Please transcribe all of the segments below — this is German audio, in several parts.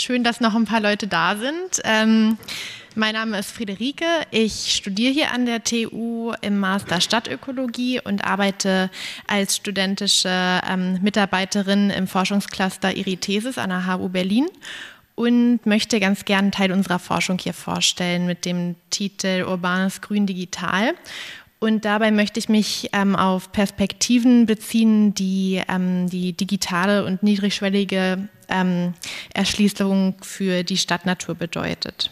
Schön, dass noch ein paar Leute da sind. Ähm, mein Name ist Friederike. Ich studiere hier an der TU im Master Stadtökologie und arbeite als studentische ähm, Mitarbeiterin im Forschungscluster Irithesis an der HU Berlin und möchte ganz gerne Teil unserer Forschung hier vorstellen mit dem Titel Urbanes Grün Digital. Und dabei möchte ich mich ähm, auf Perspektiven beziehen, die ähm, die digitale und niedrigschwellige ähm, Erschließung für die Stadtnatur bedeutet.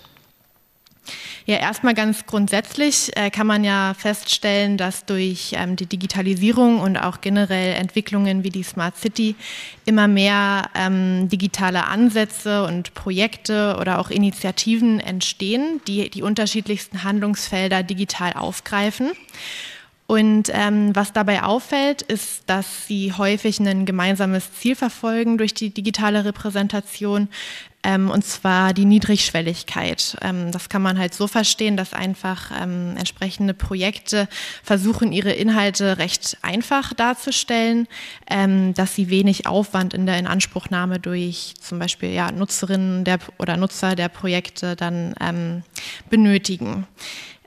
Ja, erstmal ganz grundsätzlich äh, kann man ja feststellen, dass durch ähm, die Digitalisierung und auch generell Entwicklungen wie die Smart City immer mehr ähm, digitale Ansätze und Projekte oder auch Initiativen entstehen, die die unterschiedlichsten Handlungsfelder digital aufgreifen. Und ähm, was dabei auffällt, ist, dass sie häufig ein gemeinsames Ziel verfolgen durch die digitale Repräsentation, ähm, und zwar die Niedrigschwelligkeit. Ähm, das kann man halt so verstehen, dass einfach ähm, entsprechende Projekte versuchen, ihre Inhalte recht einfach darzustellen, ähm, dass sie wenig Aufwand in der Inanspruchnahme durch zum Beispiel ja, Nutzerinnen der, oder Nutzer der Projekte dann ähm, benötigen.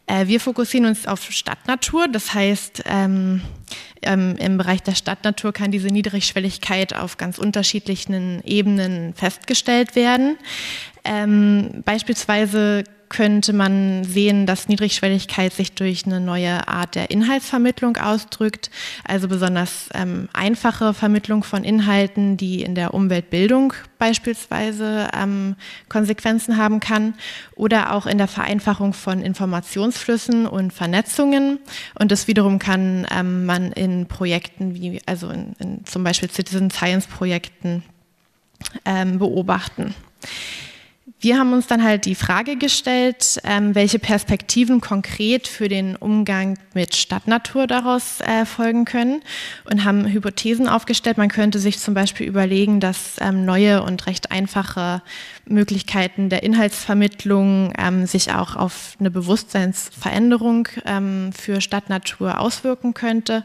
Äh, wir fokussieren uns auf Stadtnatur, das heißt, ähm, ähm, im Bereich der Stadtnatur kann diese Niedrigschwelligkeit auf ganz unterschiedlichen Ebenen festgestellt werden. Ähm, beispielsweise könnte man sehen, dass Niedrigschwelligkeit sich durch eine neue Art der Inhaltsvermittlung ausdrückt, also besonders ähm, einfache Vermittlung von Inhalten, die in der Umweltbildung beispielsweise ähm, Konsequenzen haben kann, oder auch in der Vereinfachung von Informationsflüssen und Vernetzungen. Und das wiederum kann ähm, man in Projekten wie, also in, in zum Beispiel Citizen Science Projekten ähm, beobachten. Wir haben uns dann halt die Frage gestellt, ähm, welche Perspektiven konkret für den Umgang mit Stadtnatur daraus äh, folgen können und haben Hypothesen aufgestellt. Man könnte sich zum Beispiel überlegen, dass ähm, neue und recht einfache Möglichkeiten der Inhaltsvermittlung ähm, sich auch auf eine Bewusstseinsveränderung für Stadtnatur auswirken könnte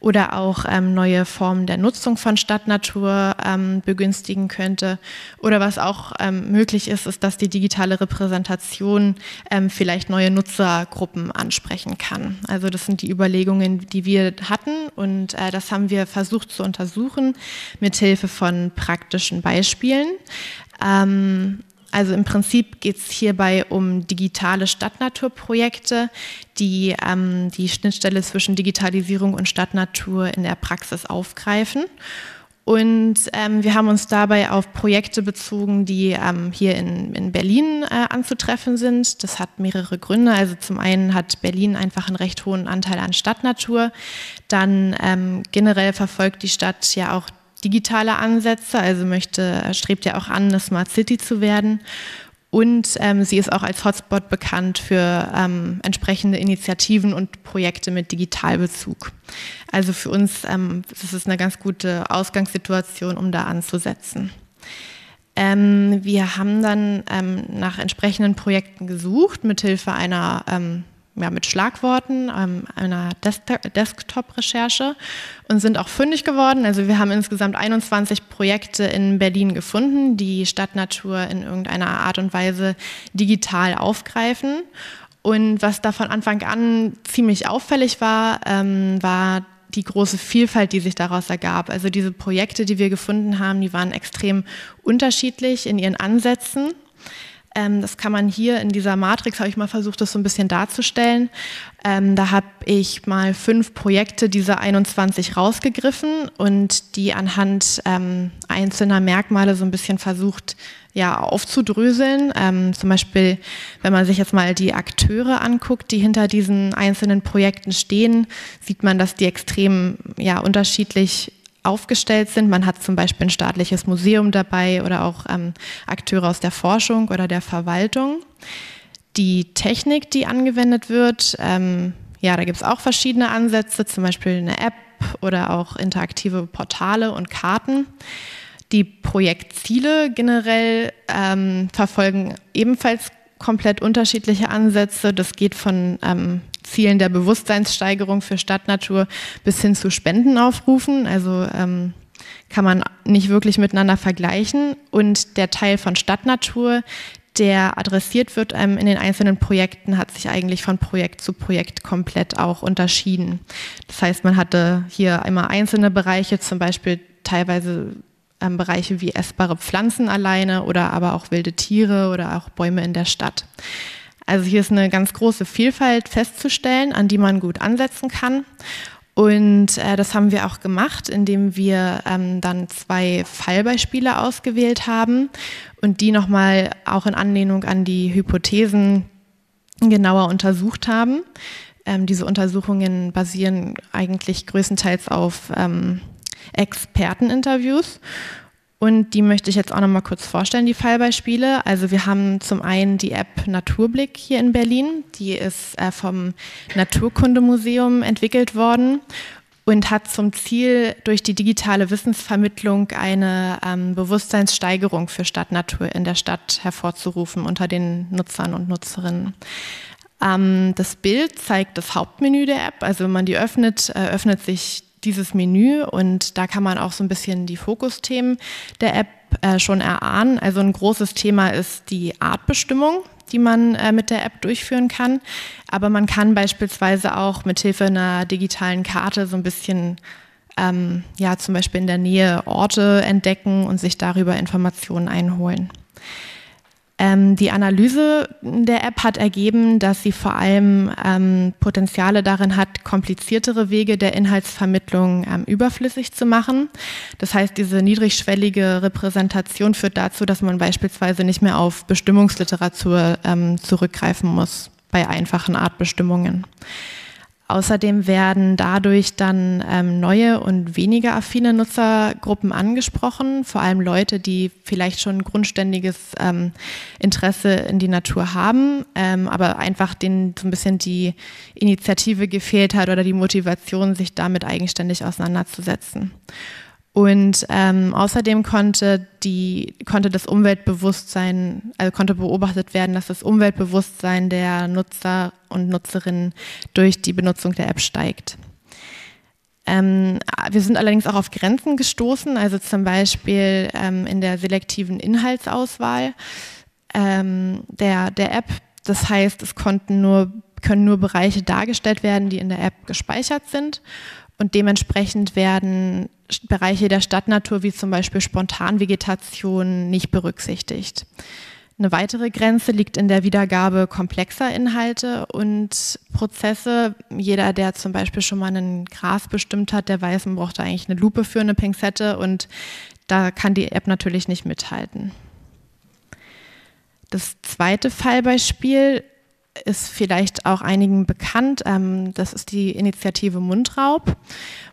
oder auch ähm, neue Formen der Nutzung von Stadtnatur ähm, begünstigen könnte. Oder was auch ähm, möglich ist, ist, dass die digitale Repräsentation ähm, vielleicht neue Nutzergruppen ansprechen kann. Also das sind die Überlegungen, die wir hatten und äh, das haben wir versucht zu untersuchen mit Hilfe von praktischen Beispielen. Ähm, also im Prinzip geht es hierbei um digitale Stadtnaturprojekte, die ähm, die Schnittstelle zwischen Digitalisierung und Stadtnatur in der Praxis aufgreifen. Und ähm, wir haben uns dabei auf Projekte bezogen, die ähm, hier in, in Berlin äh, anzutreffen sind. Das hat mehrere Gründe. Also zum einen hat Berlin einfach einen recht hohen Anteil an Stadtnatur. Dann ähm, generell verfolgt die Stadt ja auch digitale Ansätze, also möchte, strebt ja auch an, eine Smart City zu werden. Und ähm, sie ist auch als Hotspot bekannt für ähm, entsprechende Initiativen und Projekte mit Digitalbezug. Also für uns ähm, das ist eine ganz gute Ausgangssituation, um da anzusetzen. Ähm, wir haben dann ähm, nach entsprechenden Projekten gesucht, mithilfe einer ähm, ja, mit Schlagworten, ähm, einer Desktop-Recherche und sind auch fündig geworden. Also wir haben insgesamt 21 Projekte in Berlin gefunden, die Stadtnatur in irgendeiner Art und Weise digital aufgreifen. Und was da von Anfang an ziemlich auffällig war, ähm, war die große Vielfalt, die sich daraus ergab. Also diese Projekte, die wir gefunden haben, die waren extrem unterschiedlich in ihren Ansätzen ähm, das kann man hier in dieser Matrix, habe ich mal versucht, das so ein bisschen darzustellen. Ähm, da habe ich mal fünf Projekte dieser 21 rausgegriffen und die anhand ähm, einzelner Merkmale so ein bisschen versucht, ja, aufzudröseln. Ähm, zum Beispiel, wenn man sich jetzt mal die Akteure anguckt, die hinter diesen einzelnen Projekten stehen, sieht man, dass die extrem ja, unterschiedlich aufgestellt sind. Man hat zum Beispiel ein staatliches Museum dabei oder auch ähm, Akteure aus der Forschung oder der Verwaltung. Die Technik, die angewendet wird, ähm, ja, da gibt es auch verschiedene Ansätze, zum Beispiel eine App oder auch interaktive Portale und Karten. Die Projektziele generell ähm, verfolgen ebenfalls komplett unterschiedliche Ansätze. Das geht von ähm, Zielen der Bewusstseinssteigerung für Stadtnatur bis hin zu Spendenaufrufen. Also ähm, kann man nicht wirklich miteinander vergleichen. Und der Teil von Stadtnatur, der adressiert wird ähm, in den einzelnen Projekten, hat sich eigentlich von Projekt zu Projekt komplett auch unterschieden. Das heißt, man hatte hier immer einzelne Bereiche, zum Beispiel teilweise ähm, Bereiche wie essbare Pflanzen alleine oder aber auch wilde Tiere oder auch Bäume in der Stadt. Also hier ist eine ganz große Vielfalt festzustellen, an die man gut ansetzen kann. Und äh, das haben wir auch gemacht, indem wir ähm, dann zwei Fallbeispiele ausgewählt haben und die nochmal auch in Anlehnung an die Hypothesen genauer untersucht haben. Ähm, diese Untersuchungen basieren eigentlich größtenteils auf ähm, Experteninterviews. Und die möchte ich jetzt auch noch mal kurz vorstellen, die Fallbeispiele. Also wir haben zum einen die App Naturblick hier in Berlin. Die ist äh, vom Naturkundemuseum entwickelt worden und hat zum Ziel, durch die digitale Wissensvermittlung eine ähm, Bewusstseinssteigerung für Stadtnatur in der Stadt hervorzurufen unter den Nutzern und Nutzerinnen. Ähm, das Bild zeigt das Hauptmenü der App. Also wenn man die öffnet, äh, öffnet sich dieses Menü und da kann man auch so ein bisschen die Fokusthemen der App äh, schon erahnen. Also ein großes Thema ist die Artbestimmung, die man äh, mit der App durchführen kann. Aber man kann beispielsweise auch mithilfe einer digitalen Karte so ein bisschen ähm, ja zum Beispiel in der Nähe Orte entdecken und sich darüber Informationen einholen. Ähm, die Analyse der App hat ergeben, dass sie vor allem ähm, Potenziale darin hat, kompliziertere Wege der Inhaltsvermittlung ähm, überflüssig zu machen. Das heißt, diese niedrigschwellige Repräsentation führt dazu, dass man beispielsweise nicht mehr auf Bestimmungsliteratur ähm, zurückgreifen muss bei einfachen Artbestimmungen. Außerdem werden dadurch dann ähm, neue und weniger affine Nutzergruppen angesprochen, vor allem Leute, die vielleicht schon grundständiges ähm, Interesse in die Natur haben, ähm, aber einfach denen so ein bisschen die Initiative gefehlt hat oder die Motivation, sich damit eigenständig auseinanderzusetzen. Und ähm, außerdem konnte, die, konnte das Umweltbewusstsein, also konnte beobachtet werden, dass das Umweltbewusstsein der Nutzer und Nutzerinnen durch die Benutzung der App steigt. Ähm, wir sind allerdings auch auf Grenzen gestoßen, also zum Beispiel ähm, in der selektiven Inhaltsauswahl ähm, der, der App. Das heißt, es konnten nur, können nur Bereiche dargestellt werden, die in der App gespeichert sind. Und dementsprechend werden Bereiche der Stadtnatur wie zum Beispiel Spontanvegetation nicht berücksichtigt. Eine weitere Grenze liegt in der Wiedergabe komplexer Inhalte und Prozesse. Jeder, der zum Beispiel schon mal ein Gras bestimmt hat, der weiß, man braucht da eigentlich eine Lupe für eine Pinzette und da kann die App natürlich nicht mithalten. Das zweite Fallbeispiel ist vielleicht auch einigen bekannt. Ähm, das ist die Initiative Mundraub.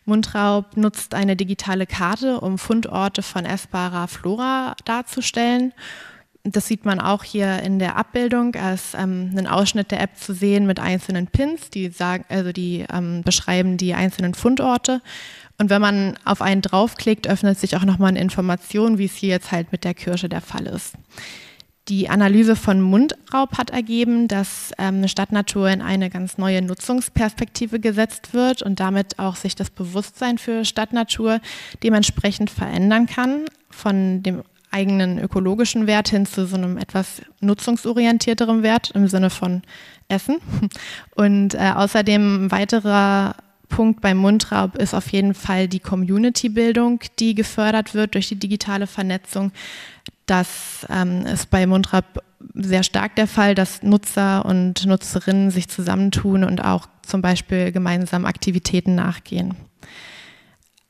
Mundraub nutzt eine digitale Karte, um Fundorte von essbarer Flora darzustellen. Das sieht man auch hier in der Abbildung als ähm, einen Ausschnitt der App zu sehen mit einzelnen Pins, die sagen, also die ähm, beschreiben die einzelnen Fundorte. Und wenn man auf einen draufklickt, öffnet sich auch nochmal eine Information, wie es hier jetzt halt mit der Kirsche der Fall ist. Die Analyse von Mundraub hat ergeben, dass ähm, Stadtnatur in eine ganz neue Nutzungsperspektive gesetzt wird und damit auch sich das Bewusstsein für Stadtnatur dementsprechend verändern kann, von dem eigenen ökologischen Wert hin zu so einem etwas nutzungsorientierterem Wert im Sinne von Essen. Und äh, außerdem ein weiterer Punkt beim Mundraub ist auf jeden Fall die Community-Bildung, die gefördert wird durch die digitale Vernetzung. Das ähm, ist bei Mundraub sehr stark der Fall, dass Nutzer und Nutzerinnen sich zusammentun und auch zum Beispiel gemeinsam Aktivitäten nachgehen.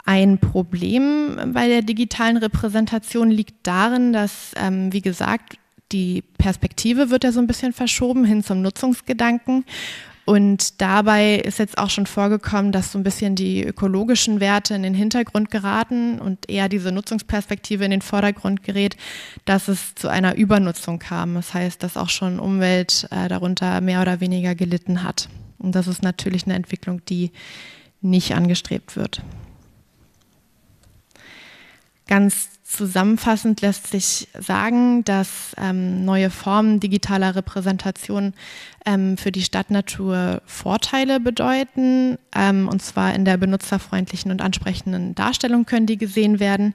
Ein Problem bei der digitalen Repräsentation liegt darin, dass, ähm, wie gesagt, die Perspektive wird ja so ein bisschen verschoben hin zum Nutzungsgedanken und dabei ist jetzt auch schon vorgekommen, dass so ein bisschen die ökologischen Werte in den Hintergrund geraten und eher diese Nutzungsperspektive in den Vordergrund gerät, dass es zu einer Übernutzung kam. Das heißt, dass auch schon Umwelt äh, darunter mehr oder weniger gelitten hat. Und das ist natürlich eine Entwicklung, die nicht angestrebt wird. Ganz zusammenfassend lässt sich sagen, dass ähm, neue Formen digitaler Repräsentation ähm, für die Stadtnatur Vorteile bedeuten. Ähm, und zwar in der benutzerfreundlichen und ansprechenden Darstellung können die gesehen werden,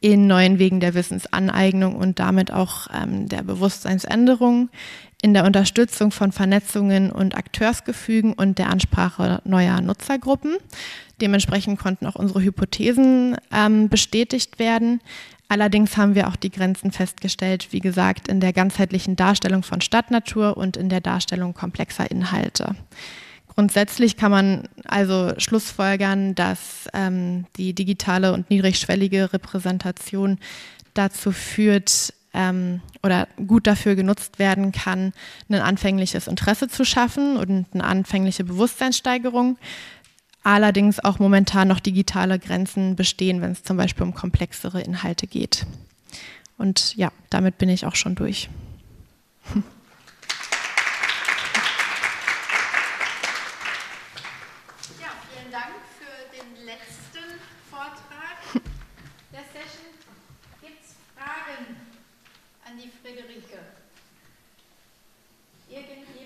in neuen Wegen der Wissensaneignung und damit auch ähm, der Bewusstseinsänderung, in der Unterstützung von Vernetzungen und Akteursgefügen und der Ansprache neuer Nutzergruppen. Dementsprechend konnten auch unsere Hypothesen ähm, bestätigt werden. Allerdings haben wir auch die Grenzen festgestellt, wie gesagt, in der ganzheitlichen Darstellung von Stadtnatur und in der Darstellung komplexer Inhalte. Grundsätzlich kann man also schlussfolgern, dass ähm, die digitale und niedrigschwellige Repräsentation dazu führt, ähm, oder gut dafür genutzt werden kann, ein anfängliches Interesse zu schaffen und eine anfängliche Bewusstseinssteigerung. Allerdings auch momentan noch digitale Grenzen bestehen, wenn es zum Beispiel um komplexere Inhalte geht. Und ja, damit bin ich auch schon durch.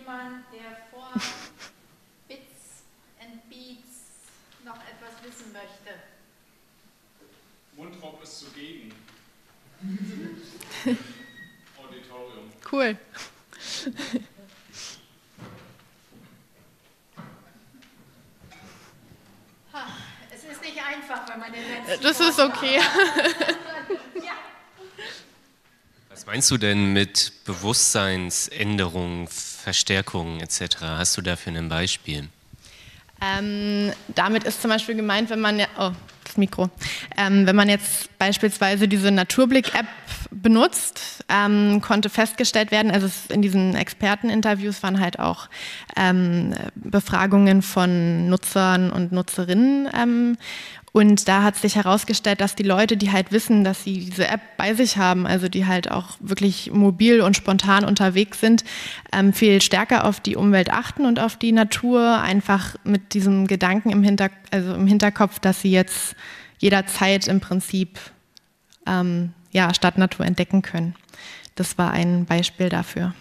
jemand, der vor Bits and Beats noch etwas wissen möchte? Mundrock ist zugegen. Auditorium. Cool. Es ist nicht einfach, wenn man den letzten Das ist okay. Was meinst du denn mit Bewusstseinsänderung, Verstärkung etc.? Hast du dafür ein Beispiel? Ähm, damit ist zum Beispiel gemeint, wenn man ja, oh, das Mikro, ähm, wenn man jetzt beispielsweise diese Naturblick-App benutzt, ähm, konnte festgestellt werden, also in diesen Experteninterviews waren halt auch ähm, Befragungen von Nutzern und Nutzerinnen ähm, und da hat sich herausgestellt, dass die Leute, die halt wissen, dass sie diese App bei sich haben, also die halt auch wirklich mobil und spontan unterwegs sind, ähm, viel stärker auf die Umwelt achten und auf die Natur, einfach mit diesem Gedanken im, Hinter also im Hinterkopf, dass sie jetzt jederzeit im Prinzip ähm, ja, Stadtnatur entdecken können. Das war ein Beispiel dafür.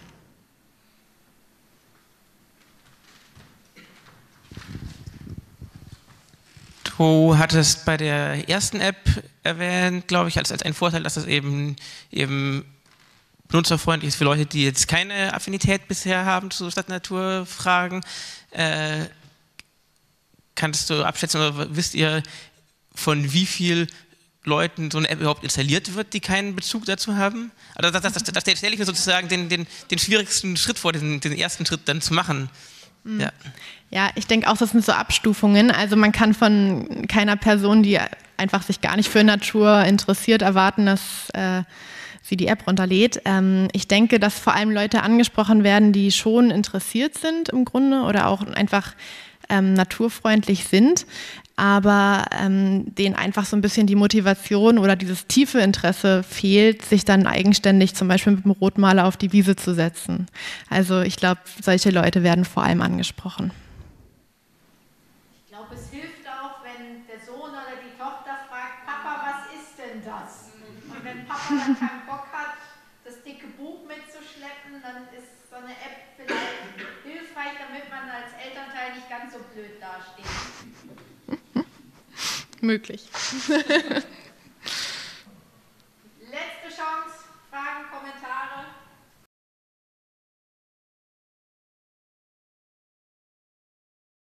Du hattest bei der ersten App erwähnt, glaube ich, als, als ein Vorteil, dass es eben, eben benutzerfreundlich ist für Leute, die jetzt keine Affinität bisher haben zu Stadtnaturfragen. Äh, kannst du abschätzen oder wisst ihr, von wie viel Leuten so eine App überhaupt installiert wird, die keinen Bezug dazu haben? Also das, das, das, das stelle ich mir sozusagen den, den, den schwierigsten Schritt vor, den, den ersten Schritt dann zu machen. Mhm. Ja. ja, ich denke auch, das sind so Abstufungen. Also man kann von keiner Person, die einfach sich gar nicht für Natur interessiert, erwarten, dass äh, sie die App runterlädt. Ähm, ich denke, dass vor allem Leute angesprochen werden, die schon interessiert sind im Grunde oder auch einfach ähm, naturfreundlich sind aber ähm, denen einfach so ein bisschen die Motivation oder dieses tiefe Interesse fehlt, sich dann eigenständig zum Beispiel mit dem Rotmaler auf die Wiese zu setzen. Also ich glaube, solche Leute werden vor allem angesprochen. Ich glaube, es hilft auch, wenn der Sohn oder die Tochter fragt, Papa, was ist denn das? Und wenn Papa dann keinen Bock hat, das dicke Buch mitzuschleppen, dann ist so eine App vielleicht man als Elternteil nicht ganz so blöd dasteht möglich.